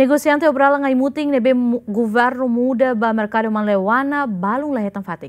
Negosiante obrala ngai muting nebe governo muda ba mercado manlewana balung lahetan fatik.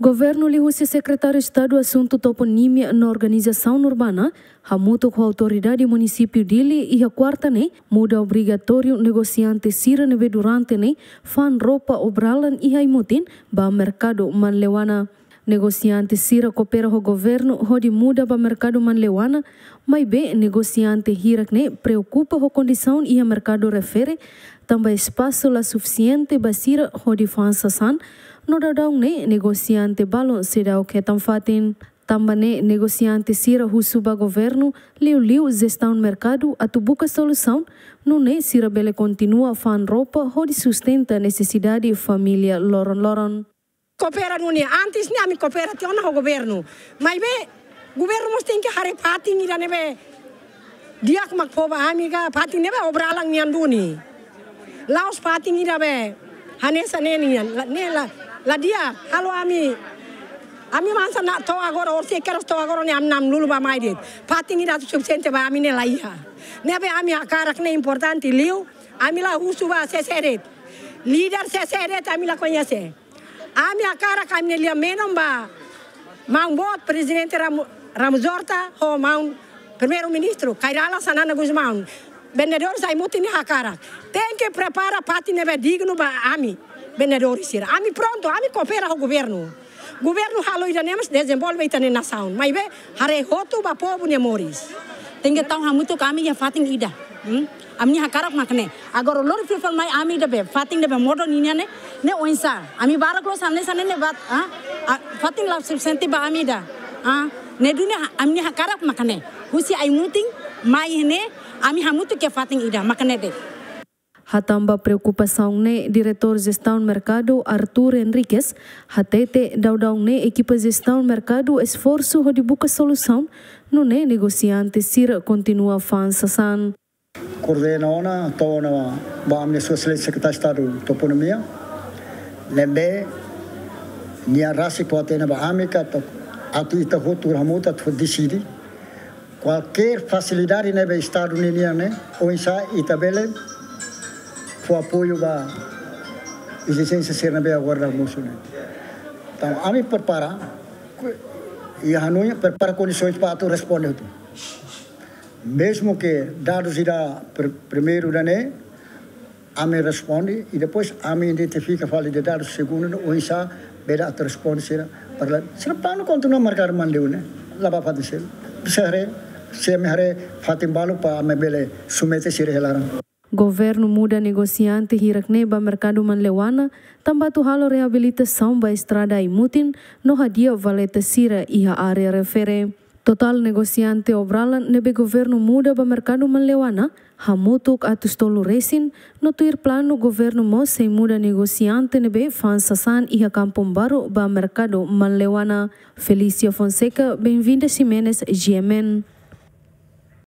Governo Lihúcia Secretário de Estado Assunto Toponímia na Organização Urbana, Hamuto com a autoridade município dele e né, muda obrigatório negociante sira nebe durante né, fan roupa obralan e haimutin ba mercado manlewana. Negociante sira coopera o governo hodi muda ba mercado manlewana, mas be negociante hirak ne preocupa o condição e a mercado refere, também espaço la suficiente ba sira hodi fansasan, no dadang ne negociante balon sida o que tam fatin. Também negociante sira husuba governo liu liu gestão mercado atu buca solução no ne sira bele continua fan roupa hodi sustenta necessidade família loron loron. Coopera nuni, antes ne ami coopera ti ona ho governo. Mas be governo mesti que hare pati ni dane be dia mak poba ami ga pati ne be obralang ni. Anduni. Laos pati ni be hanesa ne ni ne la la dia halo ami. Ami mansa na to agora or se quero to agora ne am nam lulu ba mai dit. Pati ni da sufficiente ba ami ne la ia. Ne be ami akarak ne importante liu ami la husu ba se seret leader se seret ami la conhece A minha cara caminha me não ba. Mas um bom presidente Ramos Horta, ou um primeiro-ministro, Cairala Sanana Guzmão. Vendedores aí muito na cara. Tem que preparar para neve digno para a mim. Vendedores, a mim pronto, a mim coopera o governo. Governo haloi da nemas desenvolve itane nação. Mas vê, hare hotu ba povo nemores. Tem que estar muito caminho e fatem ida. Hmm? Ami hakarak makne. Agora lor fifal mai ami da be fating da be modo ninya ne ne oinsa. Ami barak lo sanne sanne ne bat ha? Fating la senti ba ami da. Ha? Ne dunia ami hakarak makne. Husi ai muting mai ne ami hamutu ke fating ida makne de. Hatamba preocupação ne diretor gestão mercado Arthur Henriquez, hatete daudau ne equipa gestão mercado esforço de buscar solução no ne negociante sira continua fansasan. coordena tōna Wāmene Socialist Secretary Staru tōpuna mea. Lembe, ni arasi po atena ba amika to atu ita hotu ramuta to disidi. Qualquer facilidade neve ne o em ita bele foi apoio ba exigência ser neve agora da Mussolini. Então, ami prepara, e a Hanunha prepara condições para tu responder. Mesmo que dados irá primeiro né a mim responde e depois a mim identifica fala de dados segundo ou isso beda a responde será para será plano continua marcar mandeu né? Lá para fazer será se me hare fatim balu pa me bele sumete sire helaran Governo muda negociante hirakneba mercado manlewana, tambatu halo reabilitação ba estrada imutin, no hadia valeta sira iha área refere. Total negociante obralan nebe governo muda ba mercado manlewana, hamutuk atus tolu resin, no tuir plano governo mo sem muda negociante nebe fansasan iha kampung baru ba mercado manlewana. Felicia Fonseca, bem-vinda Ximenes, GMN.